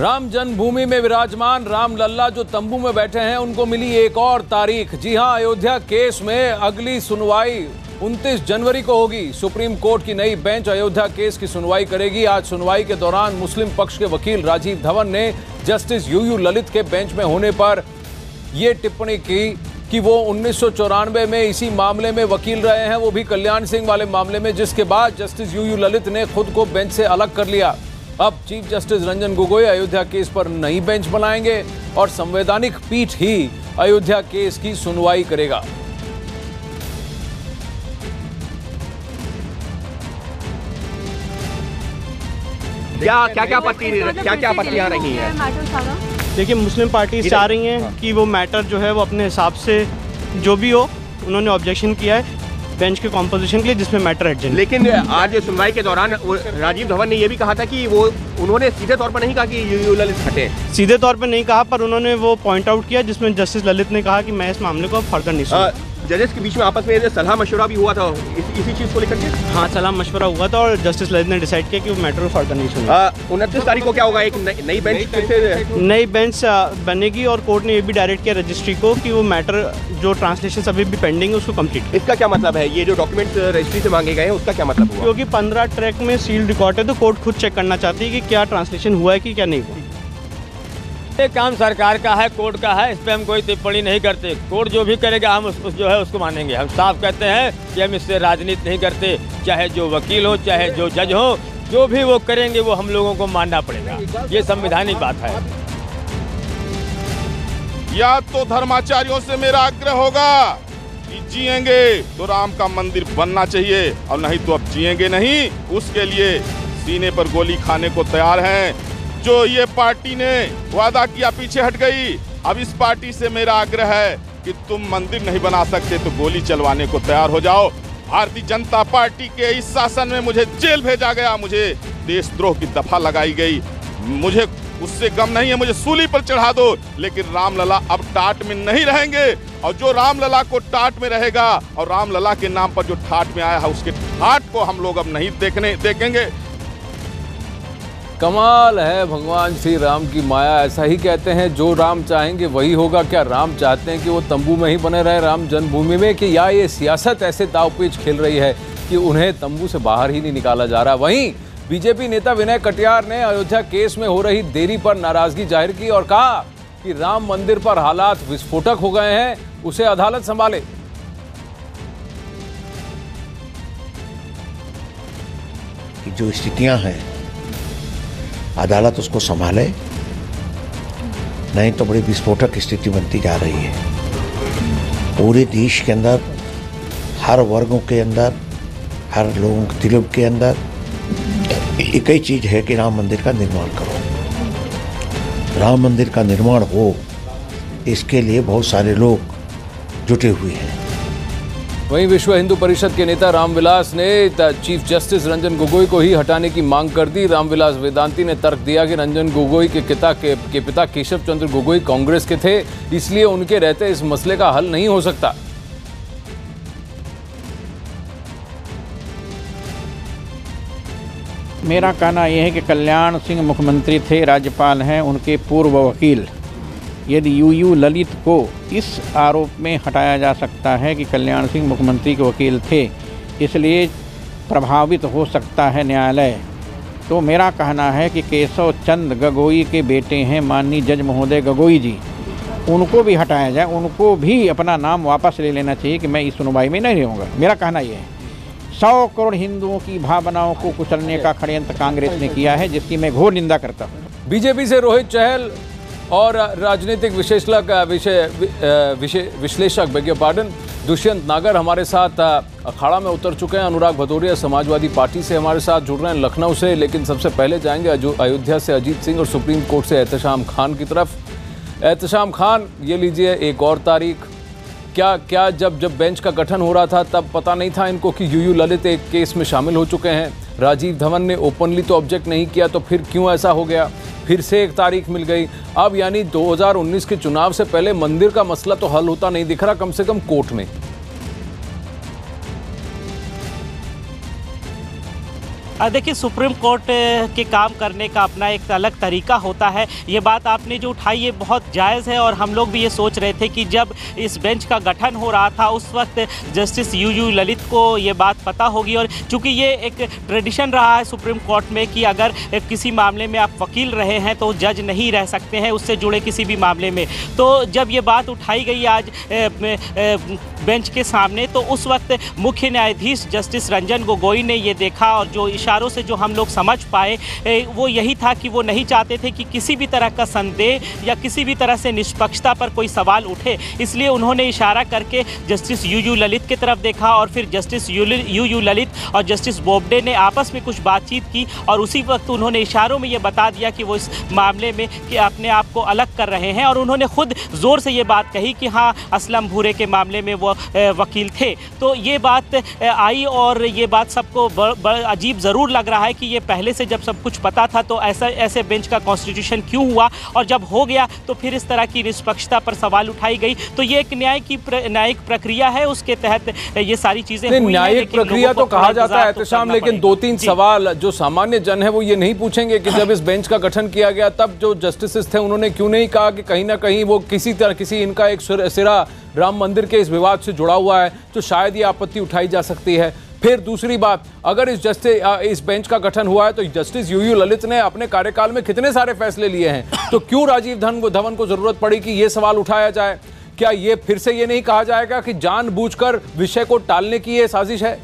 राम जन्मभूमि में विराजमान राम लल्ला जो तंबू में बैठे हैं, उनको मिली एक और तारीख। जी हाँ, अयोध्या केस में अगली सुनवाई 29 जनवरी को होगी। सुप्रीम कोर्ट की नई बेंच अयोध्या केस की सुनवाई करेगी। आज सुनवाई के दौरान मुस्लिम पक्ष के वकील राजीव धवन ने जस्टिस यू यू ललित के बेंच में होने पर यह टिप्पणी की कि वो उन्नीस सौ चौरानवे में इसी मामले में वकील रहे हैं, वो भी कल्याण सिंह वाले मामले में, जिसके बाद जस्टिस यू यू ललित ने खुद को बेंच से अलग कर लिया। अब chief justice Ranjan Gogoi Ayodhya case पर नई बेंच बनाएँगे और संवैधानिक पीठ ही अयोध्या केस की सुनवाई करेगा। क्या क्या क्या आपत्ति क्या क्या आपत्तियाँ रही हैं देखिए मुस्लिम पार्टी चाह रही हैं कि वो मैटर जो है वो अपने हिसाब से जो भी हो उन्होंने ऑब्जेक्शन किया है। बेंच के कॉम्पोजिशन के लिए जिसमें मैटर एडजेंट लेकिन आज सुनवाई के दौरान राजीव धवन ने यह भी कहा था कि वो उन्होंने सीधे तौर पर नहीं कहा कि यू यू ललित हटे। सीधे तौर पर नहीं कहा पर उन्होंने वो पॉइंट आउट किया जिसमें जस्टिस ललित ने कहा कि मैं इस मामले को फर्दर नहीं जजेस के बीच में आपस में सलाह मशवरा भी हुआ था इस, इसी चीज़ को लेकर के? हाँ सलाह मशवरा हुआ था और जस्टिस ललित ने डिसाइड किया कि वो मैटर फर्दर नहीं सुना उनतीस तारीख को क्या होगा? एक नई- बेंच फिर से नई बेंच बनेगी और कोर्ट ने ये भी डायरेक्ट किया रजिस्ट्री को कि वो मैटर जो ट्रांसलेशन अभी भी पेंडिंग है उसको कंप्लीट इसका क्या मतलब है? ये जो डॉक्यूमेंट रजिस्ट्री से मांगे गए हैं उसका क्या मतलब क्योंकि पंद्रह ट्रैक में सील रिकॉर्ड है तो कोर्ट खुद चेक करना चाहती है कि क्या ट्रांसलेशन हुआ है कि क्या नहीं हुआ। ये काम सरकार का है कोर्ट का है इस पर हम कोई टिप्पणी नहीं करते। कोर्ट जो भी करेगा हम उस, उस जो है उसको मानेंगे। हम साफ़ कहते हैं कि हम इससे राजनीति नहीं करते चाहे जो वकील हो चाहे जो जज हो जो भी वो करेंगे वो हम लोगों को मानना पड़ेगा। ये संविधानिक बात है। या तो धर्माचार्यों से मेरा आग्रह होगा कि जिएँगे तो राम का मंदिर बनना चाहिए और नहीं तो अब जिएँगे नहीं। उसके लिए सीने पर गोली खाने को तैयार हैं। जो ये पार्टी ने वादा किया, पीछे हट गई। अब इस पार्टी से मेरा आग्रह है कि तुम मंदिर नहीं बना सकते तो गोली चलवाने को तैयार हो जाओ। भारतीय जनता पार्टी के इस शासन में मुझे जेल भेजा गया। मुझे देशद्रोह की दफ़ा लगाई गई। मुझे उससे गम नहीं है, मुझे सूली पर चढ़ा दो। लेकिन रामलला अब टाट में नहीं रहेंगे। और जो रामलला को टाट में रहेगा, और रामलला के नाम पर जो ठाट में आया है, उसके ठाट को हम लोग अब नहीं देखने, देखेंगे। कमाल है भगवान श्री राम की माया, ऐसा ही कहते हैं, जो राम चाहेंगे वही होगा। क्या राम चाहते हैं कि वो तंबू में ही बने रहे, राम जन्मभूमि में? कि या ये सियासत ऐसे दावपेच खेल रही है कि उन्हें तंबू से बाहर ही नहीं निकाला जा रहा? वहीं बीजेपी नेता विनय कटियार ने अयोध्या केस में हो रही देरी पर नाराज़गी ज़ाहिर की और कहा कि राम मंदिर पर हालात विस्फोटक हो गए हैं, उसे अदालत संभाले। जो स्थितियाँ हैं अदालत उसको संभाले। नहीं तो बड़ी विस्फोटक स्थिति बनती जा रही है। पूरे देश के अंदर, हर वर्गों के अंदर, हर लोगों के दिलों के अंदर एक ही चीज़ है कि राम मंदिर का निर्माण करो। राम मंदिर का निर्माण हो, इसके लिए बहुत सारे लोग जुटे हुए हैं। वहीं विश्व हिंदू परिषद के नेता रामविलास ने चीफ जस्टिस रंजन गोगोई को ही हटाने की मांग कर दी। रामविलास वेदांती ने तर्क दिया कि रंजन गोगोई के पिता के, के पिता केशव चंद्र गोगोई कांग्रेस के थे इसलिए उनके रहते इस मसले का हल नहीं हो सकता। मेरा कहना यह है कि कल्याण सिंह मुख्यमंत्री थे राज्यपाल हैं उनके पूर्व वकील। यदि यू यू ललित को इस आरोप में हटाया जा सकता है कि कल्याण सिंह मुख्यमंत्री के वकील थे, इसलिए प्रभावित हो सकता है न्यायालय। तो मेरा कहना है कि केशव चंद गगोई के बेटे हैं माननीय जज महोदय गगोई जी। उनको भी हटाया जाए, उनको भी अपना नाम वापस ले लेना चाहिए कि मैं इस सुनवाई में नहीं रहूँगा। मेरा कहना यह है। सौ करोड़ हिंदुओं की भावनाओं को कुचलने का षड्यंत्र कांग्रेस ने किया है, जिसकी मैं घोर निंदा करता हूँ। बीजेपी से रोहित चहल और राजनीतिक विश्लेषक विषय विश्लेषक बेग्य पार्डन दुष्यंत नागर हमारे साथ अखाड़ा में उतर चुके हैं। अनुराग भदौरिया समाजवादी पार्टी से हमारे साथ जुड़ रहे हैं लखनऊ से, लेकिन सबसे पहले जाएँगे अयोध्या से अजीत सिंह और सुप्रीम कोर्ट से एहतशाम खान की तरफ़। एहतशाम खान, ये लीजिए एक और तारीख। क्या क्या जब जब बेंच का गठन हो रहा था, तब पता नहीं था इनको कि यू यू ललित एक केस में शामिल हो चुके हैं। राजीव धवन ने ओपनली तो ऑब्जेक्ट नहीं किया तो फिर क्यों ऐसा हो गया? फिर से एक तारीख मिल गई। अब यानी 2019 के चुनाव से पहले मंदिर का मसला तो हल होता नहीं दिख रहा, कम से कम कोर्ट में। देखिए, सुप्रीम कोर्ट के काम करने का अपना एक अलग तरीका होता है। ये बात आपने जो उठाई, ये बहुत जायज़ है और हम लोग भी ये सोच रहे थे कि जब इस बेंच का गठन हो रहा था, उस वक्त जस्टिस यू यू ललित को ये बात पता होगी। और चूँकि ये एक ट्रेडिशन रहा है सुप्रीम कोर्ट में कि अगर किसी मामले में आप वकील रहे हैं तो जज नहीं रह सकते हैं, उससे जुड़े किसी भी मामले में। तो जब ये बात उठाई गई आज बेंच के सामने तो उस वक्त मुख्य न्यायाधीश जस्टिस रंजन गोगोई ने ये देखा और जो इशारों से जो हम लोग समझ पाए वो यही था कि वो नहीं चाहते थे कि किसी भी तरह का संदेह या किसी भी तरह से निष्पक्षता पर कोई सवाल उठे। इसलिए उन्होंने इशारा करके जस्टिस यू यू ललित की तरफ़ देखा और फिर जस्टिस यू यू ललित और जस्टिस बोबडे ने आपस में कुछ बातचीत की और उसी वक्त उन्होंने इशारों में ये बता दिया कि वो इस मामले में कि अपने आप को अलग कर रहे हैं और उन्होंने खुद ज़ोर से ये बात कही कि हाँ असलम भूरे के मामले में वो वकील थे। तो ये बात आई और ये बात सबको अजीब ज़रूर लग रहा है कि ये पहले से जब सब कुछ पता था तो ऐसा ऐसे बेंच का कॉन्स्टिट्यूशन क्यों हुआ? और जब हो गया तो फिर इस तरह की निष्पक्षता पर सवाल उठाई गई। तो ये एक न्याय की प्र, न्यायिक प्रक्रिया है उसके तहत ये सारी चीज़ें न्यायिक प्रक्रिया तो कहा जाता है करना लेकिन दो तीन सवाल जो सामान्य जन है वो ये नहीं पूछेंगे कि जब इस बेंच का गठन किया गया तब जो जस्टिस थे उन्होंने क्यों नहीं कहा कि कहीं ना कहीं वो किसी तरह किसी इनका एक सिरा राम मंदिर के इस विवाद से जुड़ा हुआ है तो शायद ये आपत्ति उठाई जा सकती है। फिर दूसरी बात, अगर इस जस्टिस इस बेंच का गठन हुआ है तो जस्टिस यू यू ललित ने अपने कार्यकाल में कितने सारे फैसले लिए हैं? तो क्यों राजीव धन धवन को ज़रूरत पड़ी कि ये सवाल उठाया जाए? क्या ये फिर से ये नहीं कहा जाएगा कि जानबूझकर विषय को टालने की ये साजिश है?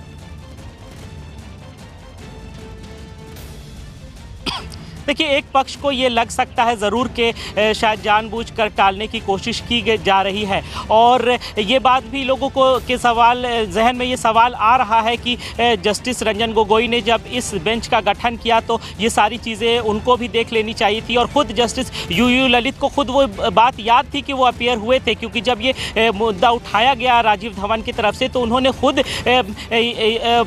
देखिए, एक पक्ष को ये लग सकता है ज़रूर कि शायद जानबूझकर टालने की कोशिश की जा रही है। और ये बात भी लोगों को, के सवाल जहन में ये सवाल आ रहा है कि जस्टिस रंजन गोगोई ने जब इस बेंच का गठन किया तो ये सारी चीज़ें उनको भी देख लेनी चाहिए थी। और ख़ुद जस्टिस यू यू ललित को खुद वो बात याद थी कि वो अपेयर हुए थे, क्योंकि जब ये मुद्दा उठाया गया राजीव धवन की तरफ़ से तो उन्होंने खुद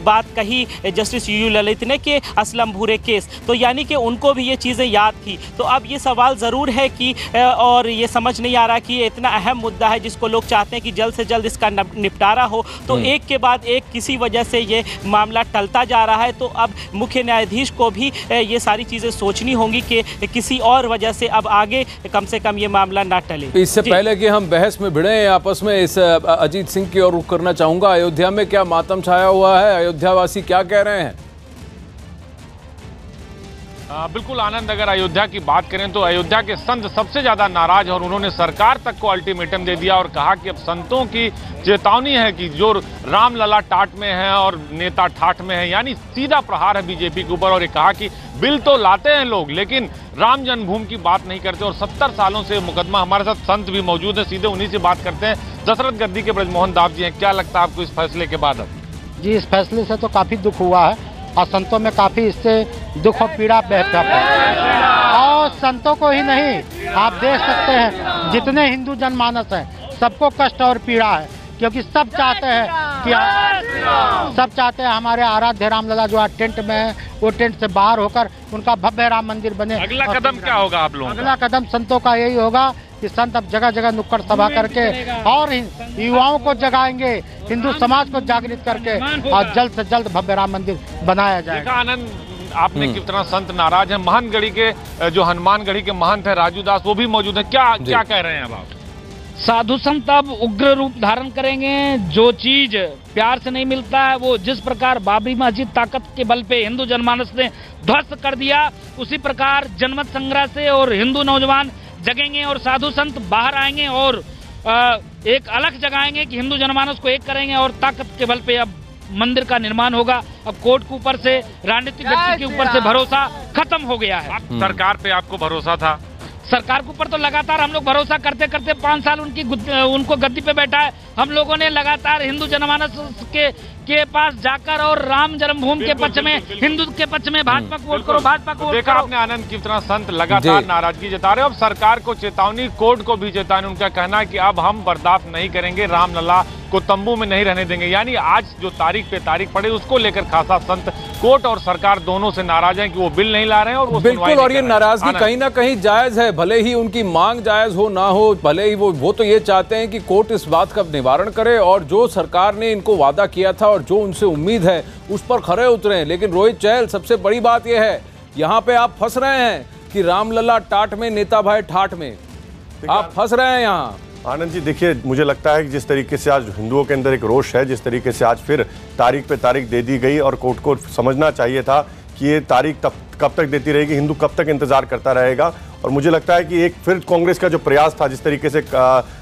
बात कही जस्टिस यू यू ललित ने कि असलम भूरे केस। तो यानी कि उनको भी ये चीज़ें याद थी। तो अब ये सवाल ज़रूर है कि और ये समझ नहीं आ रहा कि ये इतना अहम मुद्दा है जिसको लोग चाहते हैं कि जल्द से जल्द इसका निपटारा हो। तो एक के बाद एक किसी वजह से ये मामला टलता जा रहा है। तो अब मुख्य न्यायाधीश को भी ये सारी चीज़ें सोचनी होंगी कि किसी और वजह से अब आगे कम से कम ये मामला ना टले। इससे पहले कि हम बहस में भिड़े आपस में इस अजीत सिंह की ओर रुख करना चाहूँगा। अयोध्या में क्या मातम छाया हुआ है? अयोध्यावासी क्या कह रहे हैं? बिल्कुल आनंद, अगर अयोध्या की बात करें तो अयोध्या के संत सबसे ज़्यादा नाराज़ और उन्होंने सरकार तक को अल्टीमेटम दे दिया और कहा कि अब संतों की चेतावनी है कि जो रामलला टाट में है और नेता ठाठ में है, यानी सीधा प्रहार है बीजेपी के ऊपर और ये कहा कि बिल तो लाते हैं लोग, लेकिन राम जन्मभूमि की बात नहीं करते और सत्तर सालों से मुकदमा, हमारे साथ संत भी मौजूद है, सीधे उन्हीं से बात करते हैं। दशरथ गद्दी के ब्रजमोहन दास जी हैं, क्या लगता है आपको इस फैसले के बाद अब? जी, इस फैसले से तो काफ़ी दुख हुआ है और संतों में काफ़ी इससे दुख और पीड़ा बहता है। और संतों को ही नहीं आप देख सकते हैं जितने हिंदू जनमानस हैं सबको कष्ट और पीड़ा है क्योंकि सब चाहते हैं कि सब चाहते हैं हमारे आराध्य रामलला जो आज टेंट में है वो टेंट से बाहर होकर उनका भव्य राम मंदिर बने अगला कदम क्या होगा आप लोगों अगला कदम संतों का यही होगा कि संत अब जगह जगह नुक्कड़ सभा करके और युवाओं को जगाएँगे हिंदू समाज को जागृत करके और जल्द से जल्द भव्य राम मंदिर बनाया जाएगा। आनंद आपने कितना संत नाराज़ है। महनगढ़ी के अ, जो हनुमानगढ़ी के महंत है राजू दास वो भी मौजूद है। क्या क्या कह रहे हैं अब आप? साधु संत अब उग्र रूप धारण करेंगे। जो चीज़ प्यार से नहीं मिलता है वो जिस प्रकार बाबरी मस्जिद ताकत के बल पे हिंदू जनमानस ने ध्वस्त कर दिया उसी प्रकार जनमत संग्रह से और हिंदू नौजवान जगेंगे और साधु संत बाहर आएँगे और एक अलग जगाएँगे कि हिंदू जनमानस को एक करेंगे और ताकत के बल पे अब मंदिर का निर्माण होगा। अब कोर्ट के ऊपर से राजनीतिक व्यक्ति के ऊपर से भरोसा खत्म हो गया है। सरकार पे आपको भरोसा था? सरकार के ऊपर तो लगातार हम लोग भरोसा करते करते पाँच साल उनकी उनको गद्दी पे बैठा है। हम लोगों ने लगातार हिंदू जनमानस के के पास जाकर और राम जन्मभूमि के पक्ष में हिंदुत्व के पक्ष में भाजपा को वोट करो भाजपा को तो देखा आपने आनंद कितना संत लगातार नाराज़गी जता रहे अब सरकार को चेतावनी कोर्ट को भी चेतावनी उनका कहना है कि अब हम बर्दाश्त नहीं करेंगे रामलला को तंबू में नहीं रहने देंगे। यानी आज जो तारीख पे तारीख पड़े उसको लेकर खासा संत कोर्ट और सरकार दोनों से नाराज़ हैं कि वो बिल नहीं ला रहे हैं और वो बिल्कुल और ये नाराज़गी कहीं ना कहीं जायज़ है भले ही उनकी मांग जायज़ हो ना हो भले ही वो वो तो ये चाहते हैं कि कोर्ट इस बात का निवारण करे और जो सरकार ने इनको वादा किया था और जो उनसे उम्मीद है उस पर खड़े उतरे। लेकिन रोहित चहल सबसे बड़ी बात यह है यहाँ पे आप फंस रहे हैं कि रामलला टाट में नेता भाई ठाट में। आप फंस रहे हैं यहाँ। आनंद जी देखिए मुझे लगता है कि जिस तरीके से आज हिंदुओं के अंदर एक रोष है जिस तरीके से आज फिर तारीख पे तारीख दे दी गई और कोर्ट को समझना चाहिए था कि ये तारीख तब कब तक देती रहेगी हिंदू कब तक इंतज़ार करता रहेगा। और मुझे लगता है कि एक फिर कांग्रेस का जो प्रयास था जिस तरीके से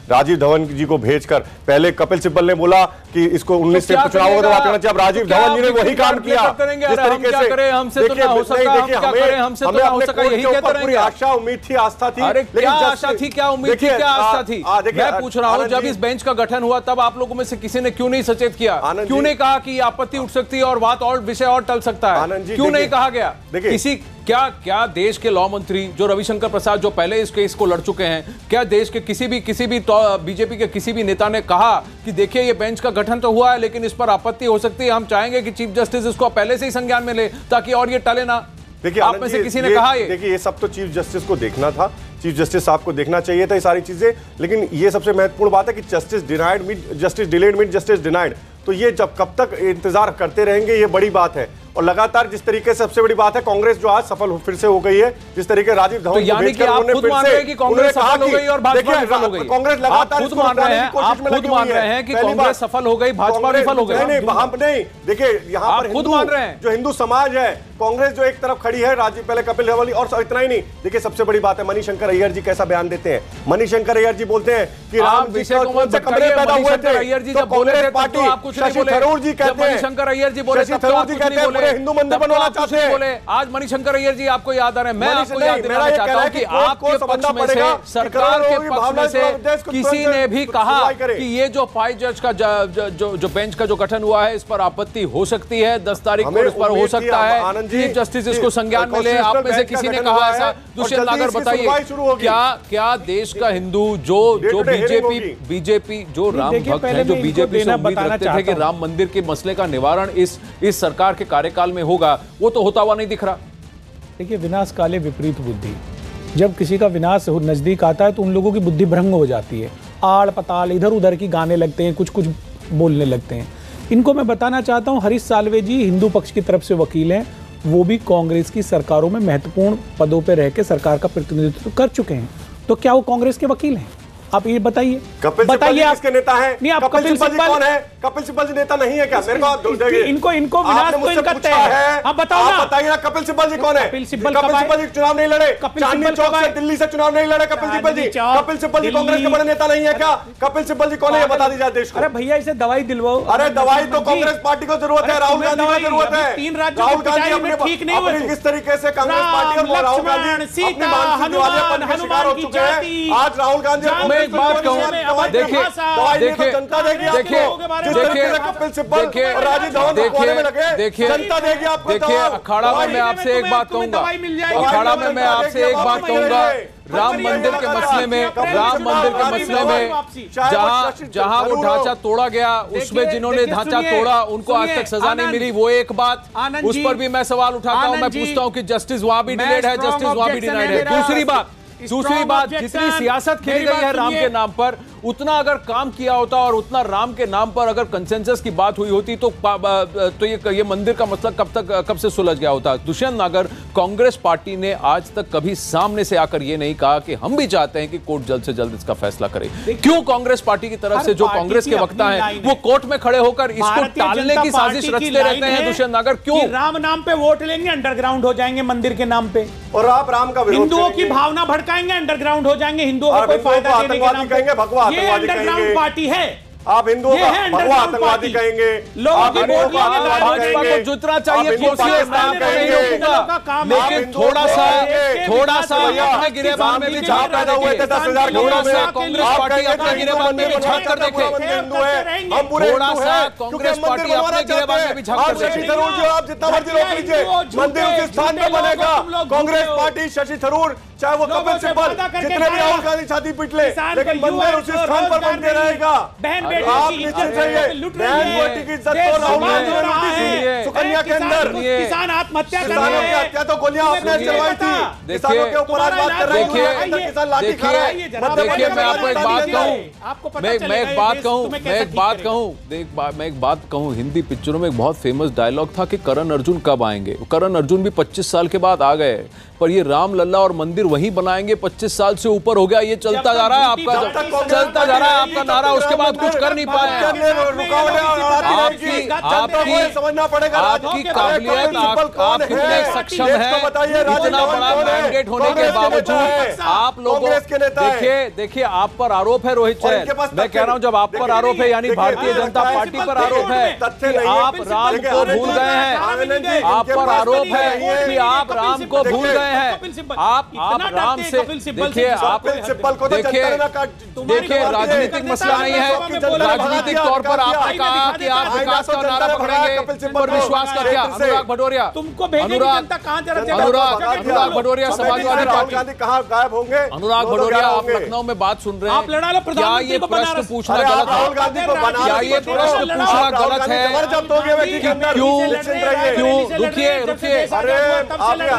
राजीव धवन जी को भेजकर। पहले कपिल सिब्बल ने बोला कि इसको तो 19 से चुनाव होगा तो जब राजीव धवन जी ने वही काम किया जिस तरीके से तो तो पूरी आशा उम्मीद थी आस्था थी आशा थी? क्या उम्मीद थी? क्या आस्था थी? मैं पूछ रहा हूँ जब इस बेंच का गठन हुआ तब आप लोगों में से किसी ने क्यों नहीं सचेत किया? क्यों नहीं कहा कि आपत्ति उठ सकती है और बात और विषय और टल सकता है? क्यों नहीं कहा गया? किसी क्या क्या देश के लॉ मंत्री जो रविशंकर प्रसाद जो पहले इस केस को लड़ चुके हैं क्या देश के किसी भी किसी भी बीजेपी के किसी भी नेता ने कहा कि देखिए ये बेंच का गठन तो हुआ है लेकिन इस पर आपत्ति हो सकती है। हम चाहेंगे कि चीफ जस्टिस इसको पहले से ही संज्ञान में ले ताकि और ये टले ना। देखिए आप में से किसी ने कहा ये? देखिए ये सब तो चीफ जस्टिस को देखना था। चीफ जस्टिस साहब को देखना चाहिए था ये सारी चीज़ें लेकिन ये सबसे महत्वपूर्ण बात है कि justice denied meet justice delayed meet justice denied. तो ये जब कब तक इंतज़ार करते रहेंगे ये बड़ी बात है। और लगातार जिस तरीके से सबसे बड़ी बात है कांग्रेस जो आज सफल फिर से हो गई है जिस तरीके राजीव तो धवन कांग्रेस लगातार खुद मान रहे हैं कि कांग्रेस सफल हो गई भाजपा विफल हो गई। नहीं देखिए यहाँ पर खुद मान रहे हैं। जो हिंदू समाज है कांग्रेस जो एक तरफ़ खड़ी है राजीव पहले कपिल देवली और इतना ही नहीं। देखिए सबसे बड़ी बात है मनी शंकर अय्यर जी कैसा बयान देते हैं? मनी शंकर अय्यर जी बोलते हैं कि राम जी से कमरे पैदा हुए थे? अय्यर जी तो जब बोले तो पार्टी शशि थरूर जी कहते हैं शंकर अय्यर जी बोले थरूर जी कहते हैं हमारे हिंदू मंदिर बनवाना चाहते हैं। बोले। आज मणिशंकर अय्यर जी आपको याद आ रहे हैं। मैं आपको याद दिलाना चाहता हूँ कि आपके पक्ष में से सरकार के पक्ष में से किसी ने भी कहा कि ये जो फाइव जज का जो बेंच का जो गठन हुआ है इस पर आपत्ति हो सकती है। दस तारीख को इस पर हो सकता है। चीफ जस्टिस इसको संज्ञान में ले आप में से किसी ने कहा ऐसा। दुष्यंत नागर बताइए क्या क्या देश का हिंदू जो जो बीजेपी बीजेपी जो राम भक्त है जो बीजेपी से उम्मीद रखते थे कि राम मंदिर के मसले का निवारण इस इस सरकार के कार्य कार्यकाल में होगा, वो तो होता हुआ नहीं दिख रहा। देखिए, विनाश काले विपरीत बुद्धि। जब किसी का विनाश नज़दीक आता है तो उन लोगों की बुद्धि भ्रंग हो जाती है। आड़ पताल इधर उधर की गाने लगते हैं कुछ कुछ बोलने लगते हैं। इनको मैं बताना चाहता हूँ, हरीश सालवे जी, हिंदू पक्ष की तरफ़ से वकील हैं। वो भी कांग्रेस की सरकारों में महत्वपूर्ण पदों पर रह सरकार का प्रतिनिधित्व कर चुके हैं। तो क्या वो कांग्रेस के वकील हैं? आप ये बताइए। कपिल बताइए आपके नेता है? नहीं आप कपिल सिब्बल कौन है? कपिल सिब्बल जी नेता नहीं है क्या? मेरे को आप इनको इनको विनाश को तो इनका तय है। आप बताओ ना। बताइए ना कपिल सिब्बल जी कौन है? कपिल सिब्बल कपिल सिब्बल जी चुनाव नहीं लड़े। चांदनी चौक से दिल्ली से चुनाव नहीं लड़े कपिल सिब्बल जी। कपिल सिब्बल जी कांग्रेस के बड़े नेता नहीं है क्या? कपिल सिब्बल जी कौन है? बता दीजिए देश को। अरे भैया इसे दवाई दिलवाओ। अरे दवाई तो कांग्रेस पार्टी को ज़रूरत है राहुल गांधी को ज़रूरत है। तीन राज्यों राहुल गांधी अपने ठीक नहीं हुए। किस तरीके से कांग्रेस पार्टी और राहुल गांधी अपनी मानसिक दिवालियापन का शिकार हो चुके हैं। आज राहुल गांधी एक बात कहूँ देखिए देखिए देखिए देखिए देखिए देखिए देखिए देखिए अखाड़ा में मैं आपसे एक बात कहूँगा। अखाड़ा में मैं आपसे एक बात कहूँगा। राम मंदिर के मसले में राम मंदिर के मसले में जहाँ जहाँ वो ढांचा तोड़ा गया उसमें जिन्होंने ढांचा तोड़ा उनको आज तक सजा नहीं मिली। वो एक बात उस पर भी मैं सवाल उठाता हूँ मैं पूछता हूँ कि जस्टिस वहाँ भी डिलेड है जस्टिस वहाँ भी डिनाइड है। दूसरी बात दूसरी बात जितनी सियासत खेली गई है राम के नाम पर उतना अगर काम किया होता और उतना राम के नाम पर अगर कंसेंसस की बात हुई होती तो तो ये ये मंदिर का मसला कब तक कब से सुलझ गया होता? दुष्यंत नागर कांग्रेस पार्टी ने आज तक कभी सामने से आकर ये नहीं कहा कि हम भी चाहते हैं कि कोर्ट जल्द से जल्द इसका फैसला करे। क्यों कांग्रेस पार्टी की तरफ़ से जो कांग्रेस के वक्ता है वो कोर्ट में खड़े होकर इसको टालने की साजिश रचते रहते हैं दुष्यंत नागर क्यों? राम नाम पे वोट लेंगे अंडरग्राउंड हो जाएँगे मंदिर के नाम पे। और आप राम का हिंदुओं की भावना भड़काएँगे अंडरग्राउंड हो जाएँगे हिंदुओं को फ़ायदा देने के नाम पे। भगवान। आतंकवादी पार्टी है। आप हिंदुओं का भगवा आतंकवादी कहेंगे। लोग को जुटना चाहिए लेकिन थोड़ा सा थोड़ा सा अपने गिरेबान में भी झाप पैदा हुए थे दस हज़ार थोड़ा सा कांग्रेस पार्टी अपने गिरेबान में भी झाँप कर देखे थोड़ा सा कांग्रेस पार्टी अपने गिरेबान में भी झाँप कर देखे थरूर जो आप जितना मर्ज़ी रोक लीजिए। मंदिर के स्थान पर बनेगा। कांग्रेस पार्टी शशि थरूर चाहे वो कपिल सिब्बल जितने भी राहुल गांधी छाती पिट ले लेकिन मंदिर उसी स्थान पर बन के रहेगा आप निश्चित रहिए बहन बेटी की इज़्ज़त तो राहुल गांधी हो ने लूटी थी सुकन्या के अंदर। किसान आत्महत्या कर किसानों रहे की हैं। हत्या तो गोलियाँ आपने चलवाई थी। किसानों के ऊपर आज बात कर रहे हैं किसान लाठी खा रहा है। देखिए मैं आपको एक बात कहूँ। मैं मैं एक बात कहूँ मैं एक बात। कहूँ देख मैं एक बात कहूँ हिंदी पिक्चरों में एक बहुत फ़ेमस डायलॉग था कि करण अर्जुन कब आएँगे करण अर्जुन भी 25 साल के बाद आ गए पर ये राम लल्ला और मंदिर वहीं बनाएँगे। 25 साल से ऊपर हो गया ये चलता जा रहा है आपका चलता जा रहा है आपका नारा उसके बाद कुछ कर नहीं अड़ाती आपकी काबिलियत आप, कितने सक्षम है। इतना बड़ा मैंडेट होने के बावजूद आप लोगों कांग्रेस के नेता है। देखिए देखिए आप पर आरोप है रोहित चैन मैं कह रहा हूँ जब आप पर आरोप है यानी भारतीय जनता पार्टी पर आरोप है तथ्य कि आप राम को भूल गए हैं। आप पर आरोप है कि आप राम को भूल गए हैं। आप आप राम से देखिए आप कपिल को तो देखिए देखिए राजनीतिक मसला नहीं है। राजनीतिक तौर पर आपने कहा कि आप विकास का नारा पकड़ेंगे पर विश्वास का क्या? अनुराग भटोरिया तुमको अनुराग जनता कहाँ जरा अनुराग अनुराग भटोरिया समाजवादी पार्टी कहाँ गायब होंगे? अनुराग भटोरिया आप लखनऊ में बात सुन रहे हैं। आप लड़ा लो क्या ये प्रश्न पूछना गलत राहुल है गांधी क्या ये प्रश्न पूछना गलत है? क्यों? क्यों? रुकिए रुकिए।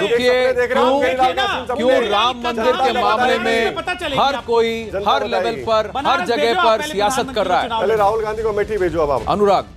रुकिए हो, क्यों क्यों राम मंदिर के मामले में हर कोई हर लेवल पर हर जगह पर सियासत कर रहा है। पहले राहुल गांधी को अमेठी भेजो अब अनुराग।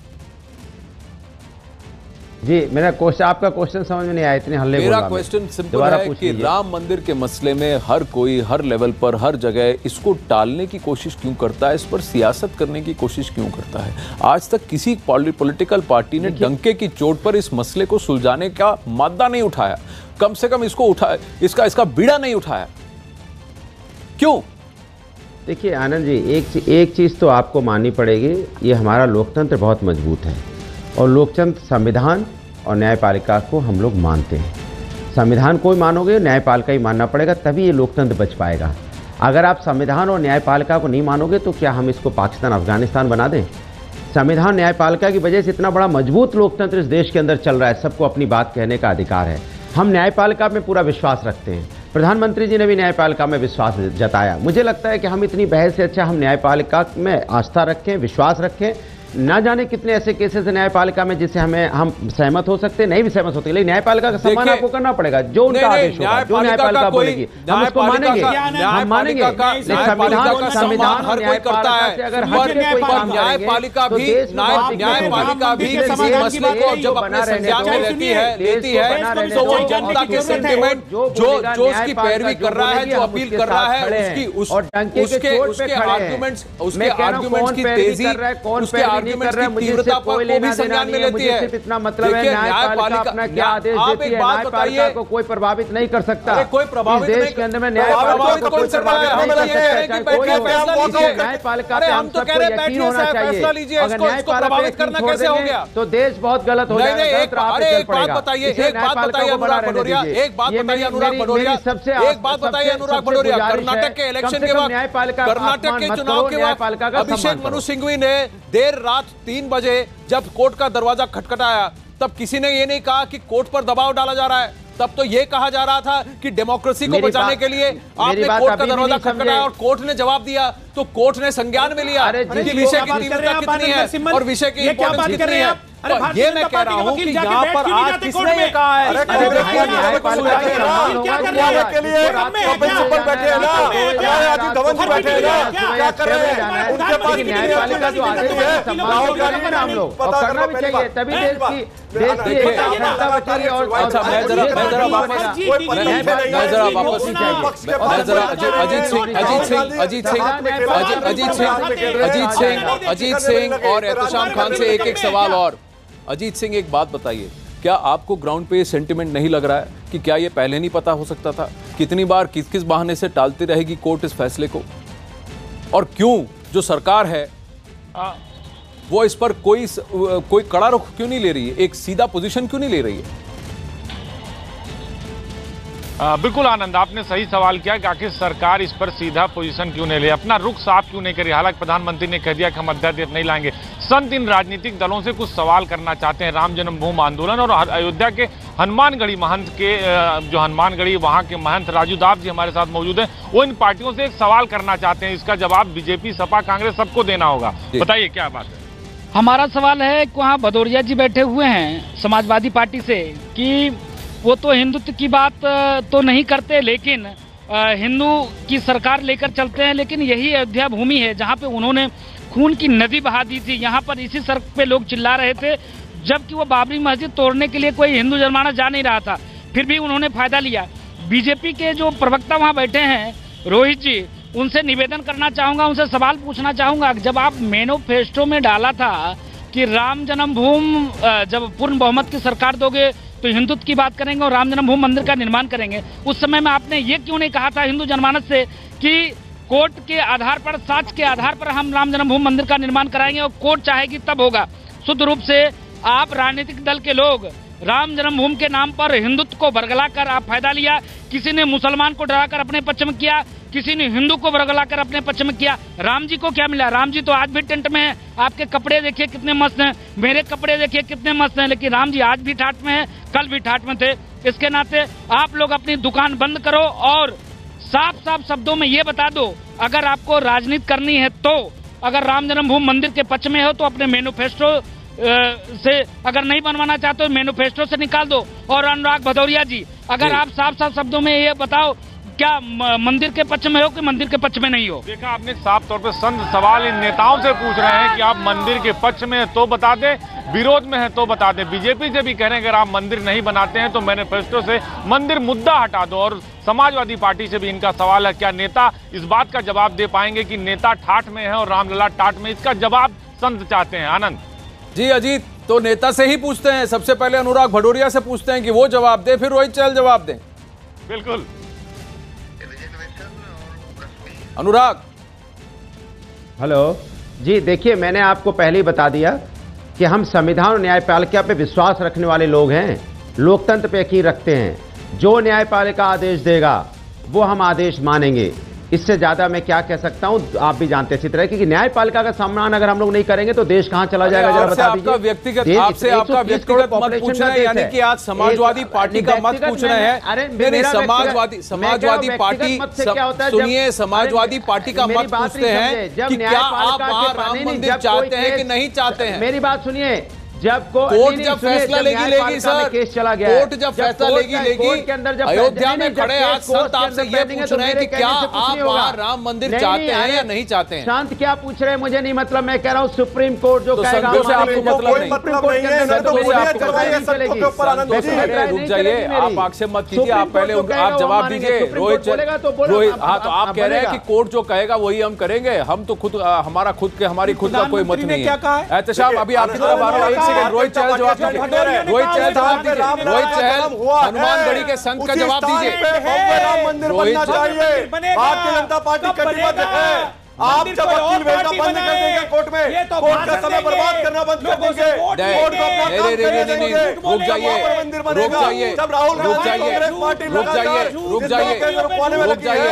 जी मेरा क्वेश्चन आपका क्वेश्चन समझ में नहीं आया इतने हल्ले मेरा क्वेश्चन सिंपल है कि राम मंदिर के मसले में हर कोई हर लेवल पर हर जगह इसको टालने की कोशिश क्यों करता है? इस पर सियासत करने की कोशिश क्यों करता है? आज तक किसी पॉलिटिकल पार्टी ने डंके की चोट पर इस मसले को सुलझाने का मादा नहीं उठाया। कम से कम इसको उठा, इसका इसका बीड़ा नहीं उठाया। क्यों? देखिए, आनंद जी, एक एक चीज़ तो आपको माननी पड़ेगी, ये हमारा लोकतंत्र बहुत मज़बूत है और लोकतंत्र संविधान और न्यायपालिका को हम लोग मानते हैं। संविधान को ही मानोगे, न्यायपालिका ही मानना पड़ेगा, तभी ये लोकतंत्र बच पाएगा। अगर आप संविधान और न्यायपालिका को नहीं मानोगे तो क्या हम इसको पाकिस्तान, अफ़गानिस्तान बना दें? संविधान, न्यायपालिका की वजह से इतना बड़ा मज़बूत लोकतंत्र इस देश के अंदर चल रहा है, सबको अपनी बात कहने का अधिकार है। हम न्यायपालिका में पूरा विश्वास रखते हैं। प्रधानमंत्री जी ने भी न्यायपालिका में विश्वास जताया। मुझे लगता है कि हम इतनी बहस से अच्छा हम न्यायपालिका में आस्था रखें, विश्वास रखें ना जाने कितने ऐसे केसेस हैं न्यायपालिका में जिससे हमें हम सहमत हो सकते नहीं भी सहमत होते लेकिन न्यायपालिका का सम्मान आपको करना पड़ेगा जो उनका आदेश होगा जो न्यायपालिका बोलेगी हम उसको मानेंगे हम मानेंगे न्यायपालिका का- संविधान संविधान हर कोई करता है। अगर काम न्यायपालिका भी तो होगी। न्यायपालिका भी मसले को जब अपने संज्ञान में लेती है लेती है तो वो जनता के सेंटिमेंट जो जो उसकी पैरवी कर रहा है जो अपील कर रहा है उसकी उसके उसके आर्गुमेंट्स उसके आर्गुमेंट्स की तेज़ी कर रहा है, कौन उसके नहीं कर रहा मुझे तीव्रता इससे पर कोई लेना देना नहीं है, मुझे सिर्फ़ इतना मतलब है न्यायपालिका अपना क्या आदेश देती है न्यायपालिका को कोई प्रभावित नहीं कर सकता। कोई प्रभावित देश के अंदर में न्यायपालिका को पे हम तो सबको यकीन होना चाहिए। अगर इसको- इसको न्यायपालिका पे प्रभावित यकीन करना छोड़ देंगे, तो देश बहुत गलत हो जाएगा एक- बात बताइए, एक बात बताइए अनुराग रहने एक बात बताइए अनुराग मेरी- सबसे एक बात बताइए अनुराग कर्नाटक के इलेक्शन के का कर्नाटक के चुनाव के न्यायपालिका का अभिषेक मनु सिंघवी ने देर रात तीन बजे जब कोर्ट का दरवाज़ा खटखटाया तब किसी ने ये नहीं कहा कि कोर्ट पर दबाव डाला जा रहा है। तब तो ये कहा जा रहा था कि डेमोक्रेसी को बचाने के लिए आपने कोर्ट का दरवाज़ा खटखटाया और कोर्ट ने जवाब दिया। तो कोर्ट ने संज्ञान में लिया कि विषय की तीव्रता कितनी है और विषय की क्या बात कर रहे हैं ये मैं कह रहा हूँ कि यहाँ पर आज किसने ये कहा है? न्यायपालिका है? हैं है अजीत जी हैं? हैं आदेश है? हम लोग। करना भी चाहिए। तभी देश की देश की अच्छा है, है, है, सिंह अजीत सिंह अजीत सिंह अजीत अजीत सिंह अजीत सिंह अजीत सिंह और एहतशाम खान से एक एक सवाल और अजीत सिंह एक बात बताइए क्या आपको ग्राउंड पे ये सेंटिमेंट नहीं लग रहा है कि क्या ये पहले नहीं पता हो सकता था कितनी बार किस किस बहाने से टालती रहेगी कोर्ट इस फैसले को? और क्यों जो सरकार है आ, वो इस पर कोई कोई कड़ा रुख क्यों नहीं ले रही है? एक सीधा पोजीशन क्यों नहीं ले रही है? आ, बिल्कुल आनंद आपने सही सवाल किया कि आखिर सरकार इस पर सीधा पोजीशन क्यों नहीं ले? अपना रुख साफ़ क्यों नहीं करी हालाँकि प्रधानमंत्री ने कह दिया कि हम अध्यादेश नहीं लाएँगे। संत इन राजनीतिक दलों से कुछ सवाल करना चाहते हैं। राम जन्मभूमि आंदोलन और अयोध्या के हनुमानगढ़ी महंत के जो हनुमानगढ़ी वहाँ के महंत राजू दास जी हमारे साथ मौजूद हैं वो इन पार्टियों से एक सवाल करना चाहते हैं। इसका जवाब बीजेपी सपा कांग्रेस सबको देना होगा। बताइए क्या बात है? हमारा सवाल है वहाँ भदौरिया जी बैठे हुए हैं समाजवादी पार्टी से कि वो तो हिंदुत्व की बात तो नहीं करते, लेकिन हिंदू की सरकार लेकर चलते हैं, लेकिन यही अयोध्या भूमि है जहाँ पे उन्होंने खून की नदी बहा दी थी। यहाँ पर इसी सड़क पे लोग चिल्ला रहे थे, जबकि वो बाबरी मस्जिद तोड़ने के लिए कोई हिंदू जनमानस जा नहीं रहा था। फिर भी उन्होंने फ़ायदा लिया। बीजेपी के जो प्रवक्ता वहाँ बैठे हैं, रोहित जी, उनसे निवेदन करना चाहूँगा, उनसे सवाल पूछना चाहूँगा। जब आप मैनिफेस्टो में डाला था कि राम जन्मभूमि जब पूर्ण बहुमत की सरकार दोगे तो हिंदुत्व की बात करेंगे और राम जन्मभूमि मंदिर का निर्माण करेंगे। उस समय में आपने ये क्यों नहीं कहा था हिंदू जनमानस से कि कोर्ट के आधार पर साक्ष के आधार पर हम राम जन्मभूमि मंदिर का निर्माण कराएँगे और कोर्ट चाहेगी तब होगा। शुद्ध रूप से आप राजनीतिक दल के लोग राम जन्मभूमि के नाम पर हिंदुत्व को बरगला कर आप फ़ायदा लिया, किसी ने मुसलमान को डराकर अपने पक्ष में किया, किसी ने हिंदू को बरगला कर अपने पक्ष में किया, राम जी को क्या मिला? राम जी तो आज भी टेंट में है, आपके कपड़े देखिए कितने मस्त हैं, मेरे कपड़े देखिए कितने मस्त हैं, लेकिन राम जी आज भी ठाट में है, कल भी ठाट में थे। इसके नाते आप लोग अपनी दुकान बंद करो और साफ़ साफ़ शब्दों में ये बता दो, अगर आपको राजनीति करनी है तो अगर राम जन्मभूमि मंदिर के पक्ष में हो तो अपने मैनिफेस्टो से अगर नहीं बनवाना चाहते हो मैनिफेस्टो से निकाल दो। और अनुराग भदौरिया जी अगर आप साफ़ साफ़ शब्दों में ये बताओ क्या मंदिर के पक्ष में हो कि मंदिर के पक्ष में नहीं हो? देखा आपने साफ़ तौर पर संत सवाल इन नेताओं से पूछ रहे हैं कि आप मंदिर के पक्ष में हैं तो बता दें विरोध में है तो बता दें। बीजेपी से भी कह रहे हैं अगर आप मंदिर नहीं बनाते हैं तो मैनिफेस्टो से मंदिर मुद्दा हटा दो। और समाजवादी पार्टी से भी इनका सवाल है क्या नेता इस बात का जवाब दे पाएँगे कि नेता ठाठ में है और रामलला टाट में? इसका जवाब संत चाहते हैं। आनंद। जी अजीत तो नेता से ही पूछते हैं। सबसे पहले अनुराग भडोरिया से पूछते हैं कि वो जवाब दे फिर रोहित चहल जवाब दें। बिल्कुल। अनुराग। हेलो। जी देखिए मैंने आपको पहले ही बता दिया कि हम संविधान और न्यायपालिका पे विश्वास रखने वाले लोग हैं लोकतंत्र पे यकीन रखते हैं। जो न्यायपालिका आदेश देगा वो हम आदेश मानेंगे। इससे ज़्यादा मैं क्या कह सकता हूँ? आप भी जानते हैं अच्छी तरह क्योंकि न्यायपालिका का सम्मान अगर हम लोग नहीं करेंगे तो देश कहाँ चला जाएगा जरा बता आपका दीजिए। व्यक्तिगत आपसे आपका व्यक्तिगत मत population पूछ का रहे हैं। यानी। कि आज समाजवादी पार्टी का मत व्यक्तिगत पूछ रहे हैं। अरे समाजवादी समाजवादी पार्टी है? सुनिए समाजवादी पार्टी का मत पूछते हैं कि क्या आप वहाँ राम मंदिर चाहते हैं कि नहीं चाहते हैं? मेरी बात सुनिए। जब कोर्ट जब फैसला लेगी लेगी सर केस चला गया कोर्ट जब फैसला लेगी लेगी। अयोध्या में खड़े आज संत आपसे ये पूछ है तो रहे हैं कि क्या आप वहाँ राम मंदिर चाहते हैं या नहीं चाहते हैं? शांत क्या पूछ रहे हैं? मुझे नहीं मतलब मैं कह रहा हूँ सुप्रीम कोर्ट जो कहेगा आपको मतलब रुक जाइए आप। आक्षेप मत कीजिए आप पहले आप जवाब दीजिए। रोहित तो रोहित हाँ तो आप- कह रहे हैं। कि। कोर्ट जो कहेगा वही हम करेंगे हम तो खुद हमारा खुद के हमारी खुद का कोई मत नहीं है है? अभी आपकी तरफ़ आ रहा हूँ सेकंड रोहित चहल जवाब दीजिए। रोहित चहल जवाब दीजिए। रोहित चहल हनुमानगढ़ी के संत का जवाब दीजिए। राम मंदिर रोहित बनना चाहिए। भारतीय जनता पार्टी कटिबद्ध है। आप जब वकील भेजना बंद कर देंगे कोर्ट में ये तो कोर्ट का समय बर्बाद करना बंद कर देंगे कोर्ट को अपना काम करने देंगे। रुक जाइए, मंदिर रुक बनेगा। जाइए, जब राहुल रुक गांधी जाइए, कांग्रेस पार्टी रुक जाइए, रुक जाइए, रुक जाइए,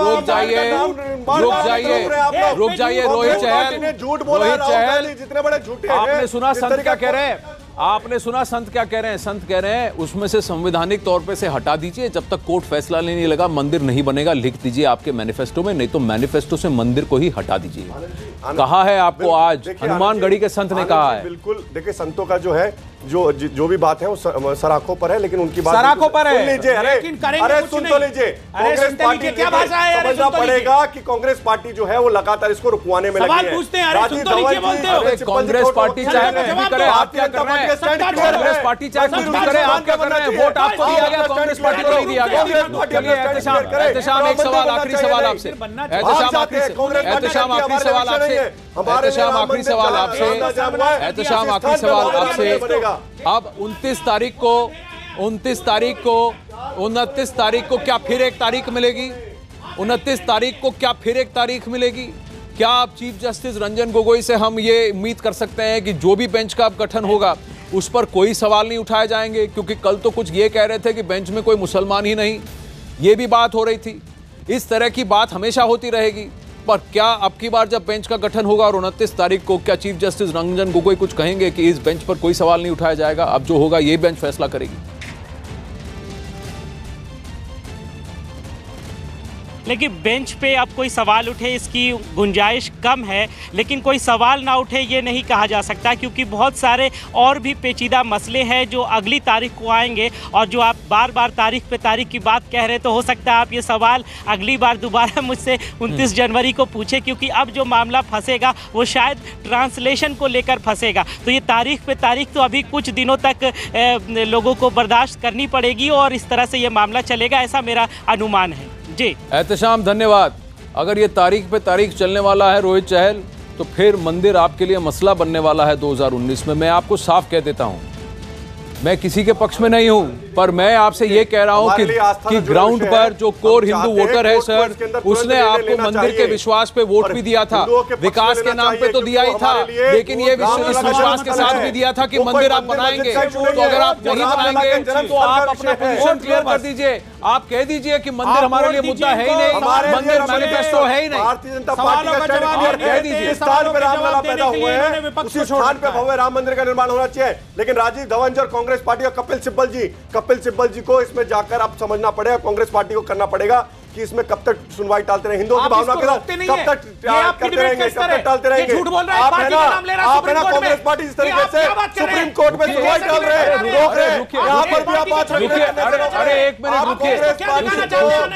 रुक जाइए, रुक जाइए, रोक रहे जाइए, रोहित चहल, ने झूठ बोला है, गांधी जितने बड़े झूठे आपने सुना संत क्या कह रहे हैं। आपने सुना संत क्या कह रहे हैं? संत कह रहे हैं, उसमें से संवैधानिक तौर पे से हटा दीजिए, जब तक कोर्ट फैसला लेने लगा, मंदिर नहीं बनेगा, लिख दीजिए आपके मैनिफेस्टो में, नहीं तो मैनिफेस्टो से मंदिर को ही हटा दीजिए। कहा है आपको आज? हनुमानगढ़ी के संत ने कहा है। बिल्कुल। देखिए संतों का जो है जो जो भी बात है वो सराखों पर है लेकिन उनकी बात सराखों पर है। लीजिए। अरे अरे सुन तो लीजिए। कांग्रेस पार्टी क्या भाषा है? अरे समझना तो। पड़ेगा कि कांग्रेस पार्टी जो है वो लगातार इसको रुकवाने में लगी सवाल है। पूछते हैं, अरे राजीव सुन तो लीजिए, धवन जी, हो। कांग्रेस पार्टी चाहे कुछ करे आप क्या कर रहे हैं कांग्रेस पार्टी चाहे कुछ भी करे आप क्या कर रहे हैं। वोट आपको दिया गया कांग्रेस पार्टी को नहीं दिया गया। चलिए एहतशाम। एहतशाम एक सवाल आखिरी सवाल आपसे। एहतशाम आखिरी सवाल आपसे एहतशाम आखिरी सवाल आपसे। राम मंदिर का एहतशाम आखिरी सवाल आपसे। अब 29 तारीख को 29 तारीख को 29 तारीख को क्या फिर एक तारीख मिलेगी? 29 तारीख को क्या फिर एक तारीख मिलेगी? क्या आप चीफ जस्टिस रंजन गोगोई से हम ये उम्मीद कर सकते हैं कि जो भी बेंच का अब गठन होगा उस पर कोई सवाल नहीं उठाए जाएँगे? क्योंकि कल तो कुछ ये कह रहे थे कि बेंच में कोई मुसलमान ही नहीं। ये भी बात हो रही थी। इस तरह की बात हमेशा होती रहेगी। पर क्या अब की बार जब बेंच का गठन होगा और उनतीस तारीख को क्या चीफ जस्टिस रंजन गोगोई कुछ कहेंगे कि इस बेंच पर कोई सवाल नहीं उठाया जाएगा? अब जो होगा, ये बेंच फैसला करेगी। लेकिन बेंच पे अब कोई सवाल उठे इसकी गुंजाइश कम है लेकिन कोई सवाल ना उठे ये नहीं कहा जा सकता क्योंकि बहुत सारे और भी पेचीदा मसले हैं जो अगली तारीख को आएँगे और जो आप बार बार तारीख पे तारीख की बात कह रहे तो हो सकता है आप ये सवाल अगली बार दोबारा मुझसे 29 जनवरी को पूछे क्योंकि अब जो मामला फंसेगा वो शायद ट्रांसलेशन को लेकर फंसेगा। तो ये तारीख पे तारीख तो अभी कुछ दिनों तक लोगों को बर्दाश्त करनी पड़ेगी और इस तरह से ये मामला चलेगा ऐसा मेरा अनुमान है। जी। एहतशाम धन्यवाद। अगर ये तारीख पे तारीख चलने वाला है रोहित चहल तो फिर मंदिर आपके लिए मसला बनने वाला है 2019 में। मैं आपको साफ़ कह देता हूँ। मैं किसी के पक्ष में नहीं हूँ पर मैं आपसे ये कह रहा हूँ कि, कि ग्राउंड पर जो कोर हिंदू वोटर है सर उसने आपको मंदिर के विश्वास पे वोट भी दिया था विकास के नाम पे तो दिया ही था लेकिन ये इस विश्वास के साथ भी दिया था कि मंदिर आप बनाएँगे। तो अगर आप नहीं बनाएँगे तो आप अपना। पोजीशन क्लियर कर दीजिए। आप कह दीजिए कि मंदिर हमारे लिए मुद्दा है ही नहीं हमारे मंदिर मैनिफेस्टो है ही नहीं। भारतीय जनता पार्टी का जवाब कह दीजिए। स्थान पे पैदा हुए हैं। उसी स्थान पे भव्य राम मंदिर का निर्माण होना चाहिए। लेकिन राजीव धवन जी और कांग्रेस पार्टी और कपिल सिब्बल जी कपिल सिब्बल जी को इसमें जाकर आप समझना पड़ेगा कांग्रेस पार्टी को करना पड़ेगा। कि इसमें कब तक सुनवाई टालते रहे? हिंदुओं की भावना के साथ कब तक करते रहेंगे कब तक टालते रहेंगे? झूठ बोल रहा आप है ना? का नाम ले रहा आप है ना कांग्रेस पार्टी इस ये तरीके से? सुप्रीम कोर्ट में सुनवाई डाल रहे हैं? रोक रहे हैं। यहाँ पर भी आप बात अरे अरे एक मिनट रुकिए।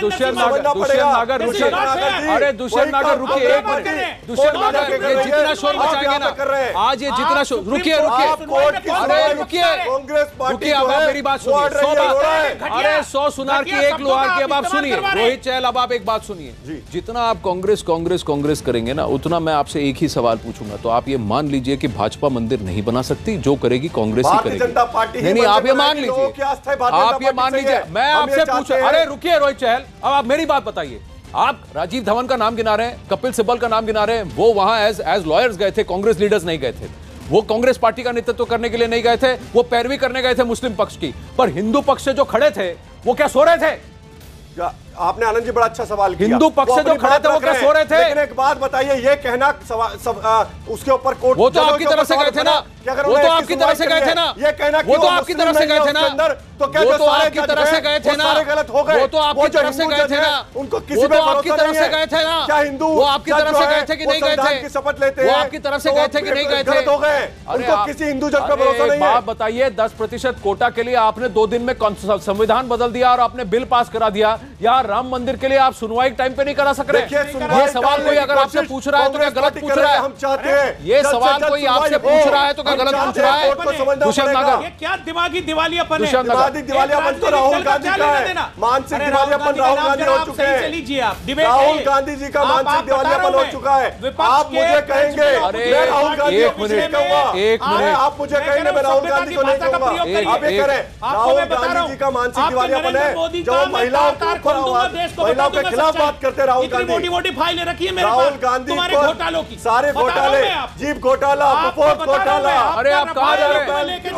दुष्यंत दुष्यंत नागर दुष्यंत नागर अरे दुष्यंत नागर रुकिए एक मिनट। दुष्यंत नागर जितना शोर मचाएँगे ना आज ये जितना शोर रुकिए रुकिए अरे रुकिए अब आप मेरी बात सुनिए अरे सौ सुनार की एक लोहार की अब आप सुनिए रोहित चहल अब आप एक बात सुनिए। जितना आप कांग्रेस कांग्रेस कांग्रेस करेंगे ना उतना मैं आपसे एक ही सवाल पूछूँगा। तो आप ये मान लीजिए कि भाजपा मंदिर नहीं बना सकती जो करेगी कांग्रेस ही करेगी। जनता पार्टी नहीं नहीं आप ये मान लीजिए। आप ये मान लीजिए। मैं आपसे पूछ। अरे रुकिए रोहित चहल अब आप मेरी बात बताइए। आप राजीव धवन का नाम गिना रहे हैं कपिल सिब्बल का नाम गिना रहे हैं वो वहाँ एज एज लॉयर्स गए थे कांग्रेस लीडर्स नहीं गए थे। वो कांग्रेस पार्टी का नेतृत्व करने के लिए नहीं गए थे वो पैरवी करने गए थे मुस्लिम पक्ष की। पर हिंदू पक्ष से जो खड़े थे वो क्या सो रहे थे? आपने आनंद जी बड़ा अच्छा सवाल किया। हिंदू पक्ष से जो खड़े थे, वो क्या सो रहे थे? लेकिन एक बात बताइए ये कहना सवा, सब, आ, उसके ऊपर कोर्ट वो तो आपकी तरफ़ से गए थे ना। कि वो तो आपकी तरफ़ से गए थे ना। ये कहना वो तो आपकी तरफ़ से गए थे ना। अंदर, तो क्या वो जो तो सारे आपकी तरफ़ से गए थे ना। सारे गलत हो गए। वो तो आपकी तरफ़ से गए थे ना। उनको किसी वो पे तो आपकी तरफ़ से गए थे ना। क्या हिंदू वो आपकी तरफ़ से गए थे कि नहीं गए थे। की शपथ लेते वो हैं, आपकी तरफ़ से तो गए थे कि नहीं गए थे। गलत हो गए। उनको आप- किसी हिंदू जज पे भरोसा नहीं है। बात बताइए दस प्रतिशत कोटा के लिए आपने दो दिन में संविधान बदल दिया और आपने बिल पास करा दिया यार राम मंदिर के लिए आप सुनवाई टाइम पे नहीं करा सक रहे। ये सवाल कोई अगर आपसे पूछ रहा है तो क्या गलत पूछ रहा है? हम चाहते हैं। ये सवाल कोई आपसे पूछ रहा है तो क्या गलत पूछ रहा है? दुष्यंत पड़ेगा। नागर। ये क्या दिमागी दिवालियापन है दिमागी दिवालियापन तो राहुल गांधी का है। मानसिक दिवालियापन राहुल गांधी हो चुके हैं। लीजिए आप। डिबेट राहुल गांधी जी का मानसिक दिवालियापन हो चुका है। आप मुझे कहेंगे मैं राहुल गांधी एक मिनट, एक हाँ, मिनट। आप मुझे कहेंगे मैं राहुल गांधी को नहीं कहूँगा आप ये करें राहुल गांधी जी का मानसिक दिवालियापन है जो महिलाओं के महिलाओं के खिलाफ बात करते हैं राहुल गांधी। मोटी मोटी फाइलें रखी है मेरे राहुल गांधी घोटालों की। सारे घोटाले जीप घोटाला घोटाला। अरे आप कहाँ जा रहे हैं?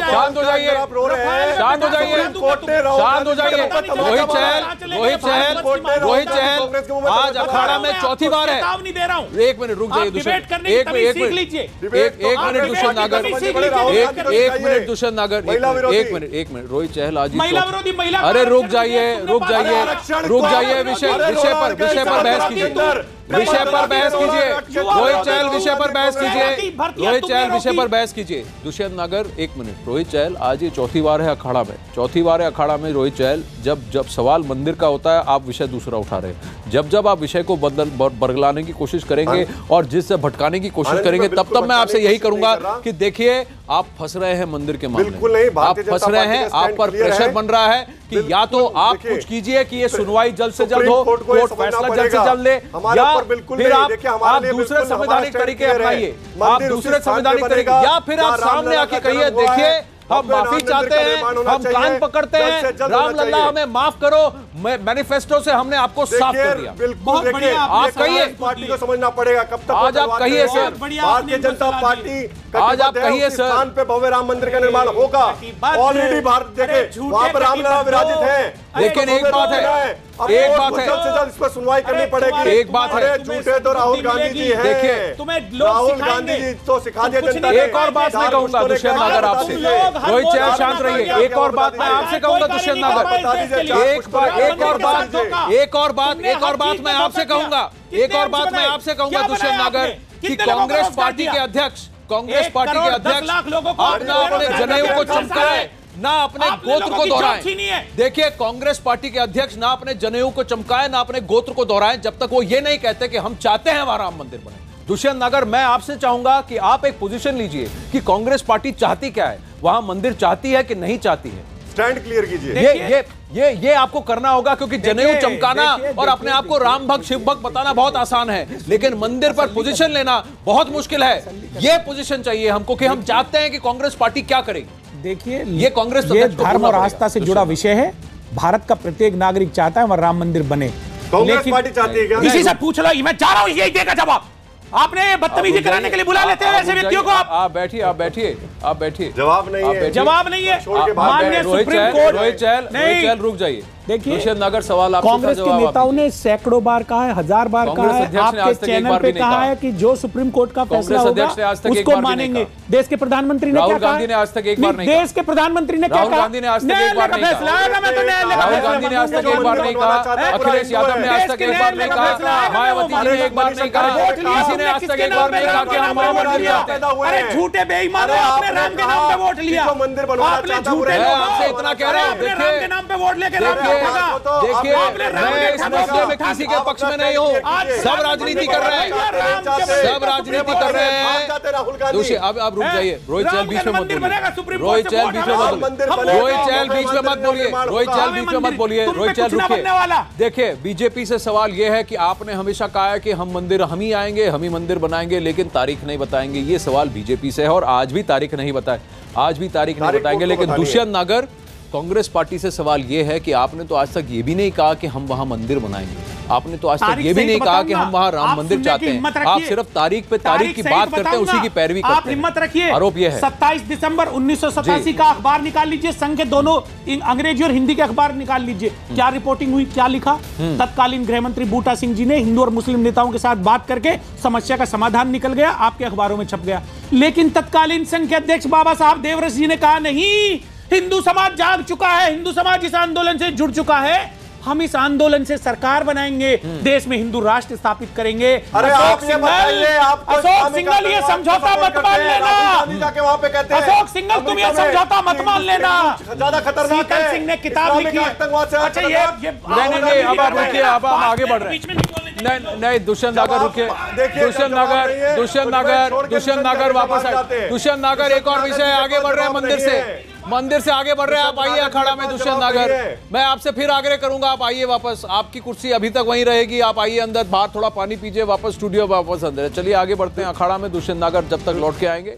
शांत हो जाइए। आप रो रहे हैं। शांत हो जाइए। शांत हो जाइए। रोहित चहल रोहित चहल रोहित गांधी कांग्रेस के चहल आज अखाड़ा में चौथी बार है। दे रहा हूँ। एक मिनट रुक जाइए की एक एक मिनट। एक एक मिनट दुष्यंत नागर। एक एक मिनट दुष्यंत नागर। एक मिनट एक मिनट रोहित चहल आज महिला विरोधी महिला अरे रुक जाइए रुक जाइए रुक जाइए विषय विषय पर विषय पर बहस कीजिए। विषय पर बहस कीजिए। रोहित चहल विषय पर बहस कीजिए। रोहित चहल विषय पर बहस कीजिए। दुष्यंत नागर एक मिनट। रोहित चहल आज ये चौथी बार है अखाड़ा में। चौथी बार है अखाड़ा में रोहित चहल जब जब सवाल मंदिर का होता है आप विषय दूसरा उठा रहे हैं। जब जब आप विषय को बदल बरगलाने की कोशिश करेंगे और जिससे भटकाने की कोशिश करेंगे तब तब मैं आपसे यही करूँगा कि देखिए आप फंस रहे हैं मंदिर के मामले में। आप फंस रहे हैं आप पर प्रेशर बन रहा है कि या तो आप कुछ कीजिए कि ये सुनवाई जल्द से जल्द हो कोर्ट फैसला जल्द से जल्द ले। या बिल्कुल फिर नहीं, आप देखिए, हमारे आप लिए दूसरे बिल्कुल संवैधानिक तरीके अपनाइए। आप दूसरे संवैधानिक तरीके या फिर आप सामने आके कहिए देखिए हम माफ़ी चाहते हैं हम कान पकड़ते हैं। राम लल्ला हमें माफ़ करो। मैनिफेस्टो से हमने आपको साफ़ कर दिया। बिल्कुल देखिए आप कहिए। पार्टी को समझना पड़ेगा कब तक आज आप कहिए सर। भारतीय जनता पार्टी आज आप कहिए सर। स्थान पे भव्य राम मंदिर का निर्माण होगा। ऑलरेडी भारत देखे वहाँ पर रामलला विराजित है। लेकिन एक बात है, एक बात है। जल्द से जल्द इस पर सुनवाई करनी पड़ेगी। एक बात है। झूठे तो राहुल गांधी जी हैं। देखिए, तुम्हें राहुल गांधी जी तो सिखा दिया जनता एक और बात मैं कहूँगा दुष्यंत नागर आपसे। रोहित चैन शांत रहिए। एक और बात मैं आपसे कहूँगा दुष्यंत नागर। एक बात एक और बात एक और बात एक और बात मैं आपसे कहूँगा। एक और बात मैं आपसे कहूँगा दुष्यंत नागर की कांग्रेस पार्टी के अध्यक्ष कांग्रेस पार्टी के अध्यक्ष लाख लोगों को अपना अपने जनेऊ का चमकाए ना अपने गोत्र को दोहराए। देखिए कांग्रेस पार्टी के अध्यक्ष ना अपने जनेऊ को चमकाए ना अपने गोत्र को दोहराए जब तक वो ये नहीं कहते कि हम चाहते हैं वहाँ राम मंदिर बने। दुष्यंत नगर मैं आपसे चाहूँगा कि आप एक पोजीशन लीजिए कि कांग्रेस पार्टी चाहती क्या है। वहाँ मंदिर चाहती है कि नहीं चाहती है? स्टैंड क्लियर कीजिए। ये ये ये ये आपको करना होगा क्योंकि जनेऊ चमकाना देखिए, और अपने आप को राम भक्त शिव भक्त बताना बहुत आसान है। लेकिन मंदिर पर पोजीशन लेना बहुत मुश्किल है। ये पोजीशन चाहिए हमको कि हम चाहते हैं कि कांग्रेस पार्टी क्या करेगी देखिए ये कांग्रेस ये धर्म और आस्था से जुड़ा विषय है। भारत का प्रत्येक नागरिक चाहता है वहाँ राम मंदिर बने। कांग्रेस पार्टी चाहती है क्या? किसी से पूछ लो मैं चाह रहा हूँ यही देगा जवाब। आपने बदतमीजी कराने के लिए बुला लेते हैं आप ऐसे व्यक्तियों को आप। आप बैठिए आप बैठिए आप बैठिए। जवाब नहीं है। जवाब नहीं है। माननीय सुप्रीम कोर्ट रोहित चहल रोहित नहीं। चहल रुक जाइए। देखिए, नगर सवाल कांग्रेस के नेताओं ने सैकड़ों बार कहा है हज़ार बार कहा है आपके चैनल पे कहा। है कि जो सुप्रीम कोर्ट का फैसला होगा उसको मानेंगे। देश के प्रधानमंत्री ने क्या कहा गांधी ने आज तक एक बार नहीं देश के प्रधानमंत्री ने क्या कहा? गांधी ने आज तक एक बार नहीं फैसला कहा। आएगा, मैं तो न्यायालय का राहुल गांधी ने आज तक एक बार नहीं कहा। अखिलेश यादव ने आज तक एक बार नहीं कहा। मायावती ने एक बार नहीं कहा। किसी ने आज तक एक बार नहीं कहा कि हम वहाँ मंदिर अरे झूठे बेईमान आपने राम के नाम पे वोट लिया। मंदिर बनवाना आपने चाहता है झूठे आपसे इतना कह रहा हूँ, राम के नाम पे वोट लेके राम देखिए देखिए मैं इस पे में किसी के पक्ष में नहीं हूँ। सब राजनीति कर रहे हैं। सब राजनीति कर रहे हैं। दोषी अब अब रुक जाइए। रोहित राम बीच में मत बोलिए। रोहित वोट बीच में मत रोहित चैल बीच में मत बोलिए। रोहित चैल बीच में मत बोलिए। रोहित वाला। रुकिए। देखिए बीजेपी से सवाल यह है कि आपने हमेशा कहा है कि हम मंदिर हम ही आएँगे हम ही मंदिर बनाएँगे लेकिन तारीख नहीं बताएँगे। ये सवाल बीजेपी से है और आज भी तारीख नहीं बताए। आज भी तारीख नहीं बताएँगे लेकिन दुष्यंत नागर कांग्रेस पार्टी से सवाल यह है कि आपने तो आज तक ये भी नहीं कहा कि हम वहाँ मंदिर बनाएँगे। आपने तो आज तक ये भी नहीं कहा कि हम। वहाँ राम मंदिर चाहते हैं। आप। सिर्फ़ तारीख पे तारीख की बात करते हैं उसी की पैरवी आप करते हैं। हिम्मत रखिए। आरोप ये है। 27 दिसंबर उन्नीस का अखबार निकाल लीजिए। संघ के दोनों अंग्रेज़ी और हिंदी के अखबार निकाल लीजिए। क्या रिपोर्टिंग हुई क्या लिखा? तत्कालीन गृह मंत्री बूटा सिंह जी ने हिंदू और मुस्लिम नेताओं के साथ बात करके समस्या का समाधान निकल गया आपके अखबारों में छप गया। लेकिन तत्कालीन संघ के अध्यक्ष बाबा साहब देवरस जी ने कहा नहीं हिंदू समाज जाग चुका है हिंदू समाज इस आंदोलन से जुड़ चुका है। हम इस आंदोलन से सरकार बनाएँगे देश में हिंदू राष्ट्र स्थापित करेंगे। अरे अशोक बताइए सिंघल अशोक सिंघल ये समझौता मत मान लेना अशोक सिंघल तुम ये समझौता मत मान लेना ज़्यादा खतरनाक सिंह ने किताब लिखी अच्छा ये अब आप रुकिए अब आगे बढ़ रहे हैं। नहीं नहीं दुष्यंत नागर रुके दुष्यंत नागर दुष्यंत नागर दुष्यंत नागर वापस आए। दुष्यंत नागर एक और विषय आगे बढ़ रहे हैं मंदिर से। मंदिर से आगे बढ़ रहे हैं। आप आइए अखाड़ा में दुष्यंत नागर। मैं आपसे फिर आग्रह करूँगा आप आइए वापस। आपकी कुर्सी अभी तक वहीं रहेगी। आप आइए अंदर बाहर थोड़ा पानी पीजिए वापस स्टूडियो वापस अंदर चलिए आगे बढ़ते हैं अखाड़ा में। दुष्यंत नागर जब तक लौट के आएँगे।